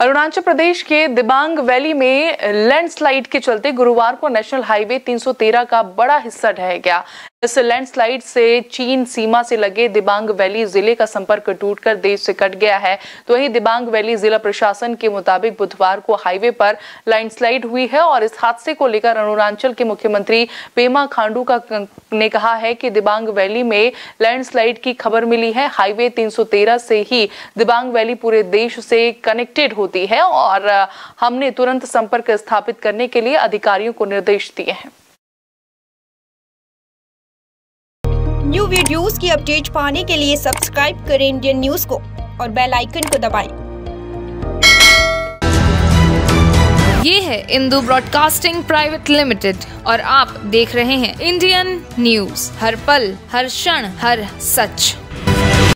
अरुणाचल प्रदेश के दिबांग वैली में लैंडस्लाइड के चलते गुरुवार को नेशनल हाईवे 313 का बड़ा हिस्सा ढह गया। इस लैंडस्लाइड से चीन सीमा से लगे दिबांग वैली ज़िले का संपर्क टूटकर देश से कट गया है। तो वहीं दिबांग वैली जिला प्रशासन के मुताबिक बुधवार को हाईवे पर लैंडस्लाइड हुई है और इस हादसे को लेकर अरुणाचल के मुख्यमंत्री पेमा खांडू का ने कहा है कि दिबांग वैली में लैंडस्लाइड की खबर मिली है। हाईवे 313 से ही दिबांग वैली पूरे देश से कनेक्टेड होती है और हमने तुरंत संपर्क स्थापित करने के लिए अधिकारियों को निर्देश दिए हैं। न्यू वीडियोस की अपडेट पाने के लिए सब्सक्राइब करें इंडियन न्यूज़ को और बेल आइकन को दबाएँ। ये है इंदू ब्रॉडकास्टिंग प्राइवेट लिमिटेड और आप देख रहे हैं इंडियन न्यूज़ हर पल, हर क्षण, हर सच